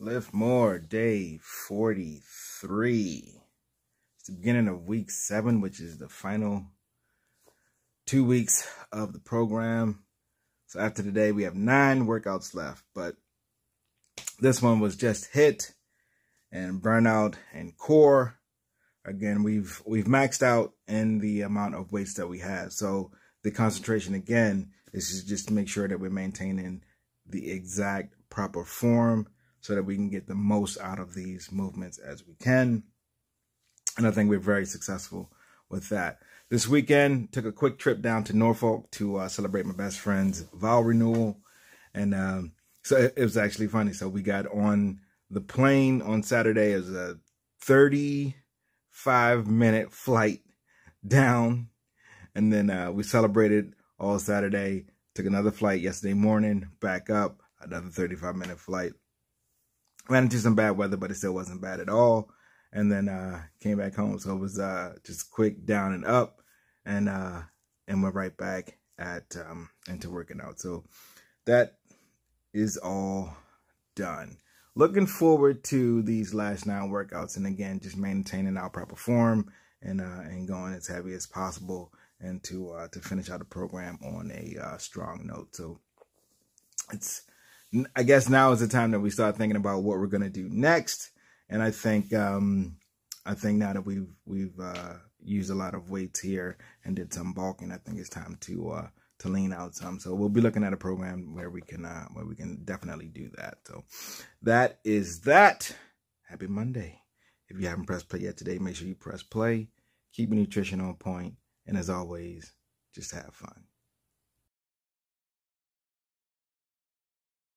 Liift More, day 43. It's the beginning of week seven, which is the final two weeks of the program. So after today, we have nine workouts left, but this one was just HIIT and burnout and core. Again, we've we've maxed out in the amount of weights that we have. So the concentration again is just to make sure that we're maintaining the exact proper form so that we can get the most out of these movements as we can. And I think we're very successful with that. This weekend, took a quick trip down to Norfolk to uh, celebrate my best friend's vow renewal. And um, so it, it was actually funny. So we got on the plane on Saturday. It was a 35 minute flight down. And then uh, we celebrated all Saturday. Took another flight yesterday morning, back up, another 35 minute flight into some bad weather, but it still wasn't bad at all. And then uh, came back home, so it was uh, just quick down and up, and uh, and went right back at um, into working out. So that is all done. Looking forward to these last nine workouts, and again, just maintaining our proper form and uh, and going as heavy as possible, and to uh, to finish out the program on a uh, strong note. So it's I guess now is the time that we start thinking about what we're going to do next. And I think, um, I think now that we've, we've, uh, used a lot of weights here and did some bulking, I think it's time to, uh, to lean out some. So we'll be looking at a program where we can, uh, where we can definitely do that. So that is that. Happy Monday. If you haven't pressed play yet today, make sure you press play. Keep your nutrition on. And as always, just have fun.